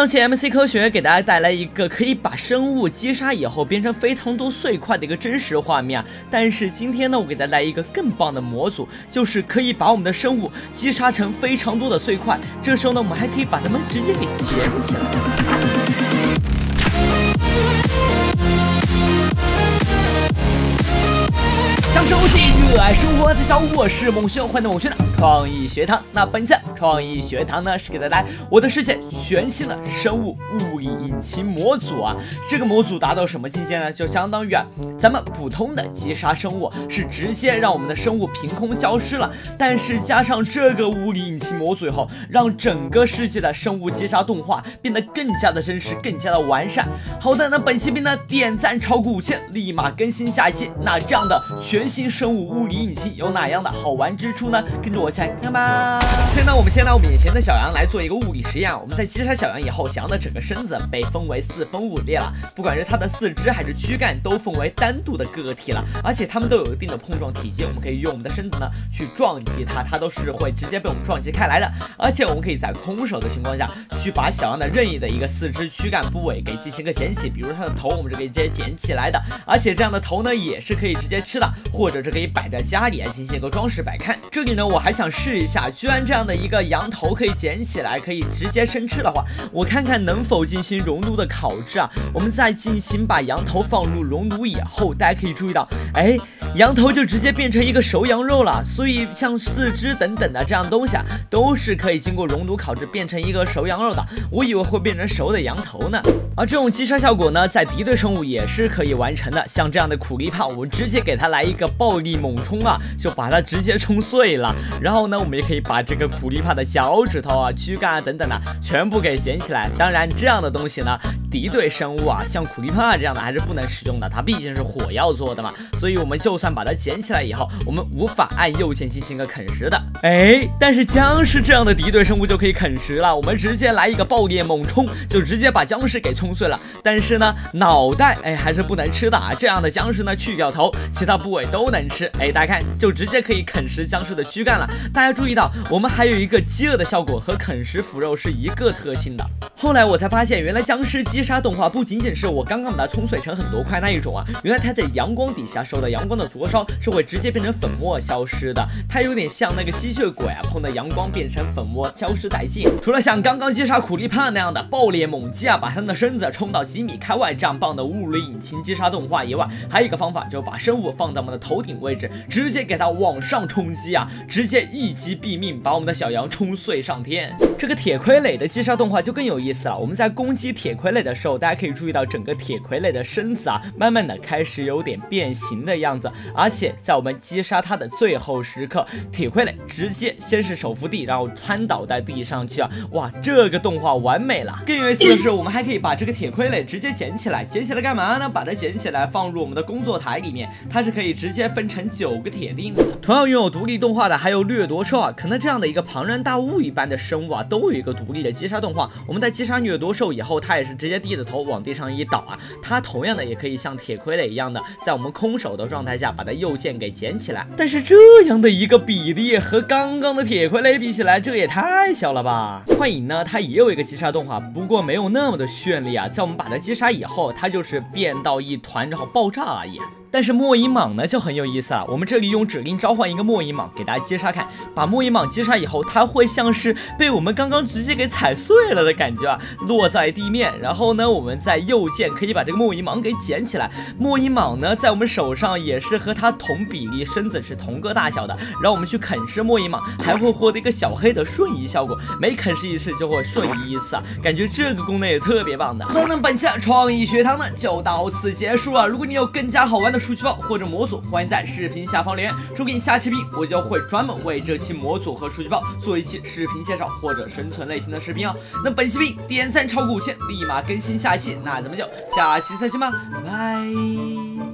上期 MC 科学给大家带来一个可以把生物击杀以后变成非常多碎块的一个真实画面，但是今天呢，我给大家来一个更棒的模组，就是可以把我们的生物击杀成非常多的碎块，这时候呢，我们还可以把它们直接给捡起来。热爱生活，在小我是梦轩，欢迎梦轩的创意学堂。那本期创意学堂呢，是给大家我的世界全新的生物物理引擎模组啊。这个模组达到什么境界呢？就相当于啊，咱们普通的击杀生物是直接让我们的生物凭空消失了，但是加上这个物理引擎模组以后，让整个世界的生物击杀动画变得更加的真实，更加的完善。好的，那本期兵呢点赞超过五千，立马更新下一期。那这样的全新生物物物理引擎有哪样的好玩之处呢？跟着我一起来看吧。现在我们先拿我们眼前的小羊来做一个物理实验啊。我们在击杀小羊以后，小羊的整个身子被分为四分五裂了，不管是它的四肢还是躯干，都分为单独的个体了，而且它们都有一定的碰撞体积。我们可以用我们的身子呢去撞击它，它都是会直接被我们撞击开来的。而且我们可以在空手的情况下去把小羊的任意的一个四肢躯干部位给进行个捡起，比如它的头，我们是可以直接捡起来的。而且这样的头呢也是可以直接吃的，或者是可以摆在家里进行一个装饰摆看。这里呢我还想试一下，居然这样的一个羊头可以捡起来，可以直接生吃的话，我看看能否进行熔炉的烤制啊。我们再进行把羊头放入熔炉以后，大家可以注意到，哎，羊头就直接变成一个熟羊肉了。所以像四肢等等的这样东西啊，都是可以经过熔炉烤制变成一个熟羊肉的。我以为会变成熟的羊头呢。而这种击杀效果呢，在敌对生物也是可以完成的。像这样的苦力怕，我们直接给它来一个暴力猛冲啊，就把它直接冲碎了。然后呢，我们也可以把这个苦力怕的脚趾头啊、躯干啊等等的全部给捡起来。当然，这样的东西呢，敌对生物啊，像苦力怕这样的还是不能使用的，它毕竟是火药做的嘛。所以，我们就算把它捡起来以后，我们无法按右键进行一个啃食的。哎，但是僵尸这样的敌对生物就可以啃食了。我们直接来一个爆裂猛冲，就直接把僵尸给冲碎了。但是呢，脑袋哎还是不能吃的啊。这样的僵尸呢，去掉头，其他部位都能吃。哎，大家看，就直接可以啃食僵尸的躯干了。大家注意到，我们还有一个饥饿的效果，和啃食腐肉是一个特性的。后来我才发现，原来僵尸击杀动画不仅仅是我刚刚把它冲碎成很多块那一种啊，原来它在阳光底下受到阳光的灼烧，是会直接变成粉末消失的。它有点像那个吸血鬼啊，碰到阳光变成粉末消失殆尽。除了像刚刚击杀苦力怕那样的爆裂猛击啊，把他们的身子冲到几米开外这样棒的物理引擎击杀动画以外，还有一个方法，就是把生物放在我们的头顶位置，直接给它往上冲击啊，直接一击毙命，把我们的小羊冲碎上天。这个铁傀儡的击杀动画就更有意思了。我们在攻击铁傀儡的时候，大家可以注意到整个铁傀儡的身子啊，慢慢的开始有点变形的样子。而且在我们击杀它的最后时刻，铁傀儡直接先是手扶地，然后瘫倒在地上去啊！哇，这个动画完美了。更有意思的是，我们还可以把这个铁傀儡直接捡起来，捡起来干嘛呢？把它捡起来放入我们的工作台里面，它是可以直接分成九个铁钉的。同样拥有独立动画的还有掠夺兽啊，可能这样的一个庞然大物一般的生物啊，都有一个独立的击杀动画。我们在击杀掠夺兽以后，它也是直接低着头往地上一倒啊，它同样的也可以像铁傀儡一样的，在我们空手的状态下把它右键给捡起来。但是这样的一个比例和刚刚的铁傀儡比起来，这也太小了吧？幻影呢，它也有一个击杀动画，不过没有那么的绚丽啊。在我们把它击杀以后，它就是变到一团然后爆炸而已。但是末影蟒呢就很有意思了，我们这里用指令召唤一个末影蟒给大家击杀看，把末影蟒击杀以后，它会像是被我们刚刚直接给踩碎了的感觉啊，落在地面，然后呢，我们在右键可以把这个末影蟒给捡起来，末影蟒呢在我们手上也是和它同比例，身子是同个大小的，然后我们去啃食末影蟒，还会获得一个小黑的瞬移效果，每啃食一次就会瞬移一次啊，感觉这个功能也特别棒的。那那本期的创意学堂呢就到此结束了，如果你有更加好玩的。数据包或者模组，欢迎在视频下方留言，说不定下期视频，我就会专门为这期模组和数据包做一期视频介绍或者生存类型的视频哦。那本期频点赞超过五千，立马更新下一期，那咱们就下期再见吧，拜拜。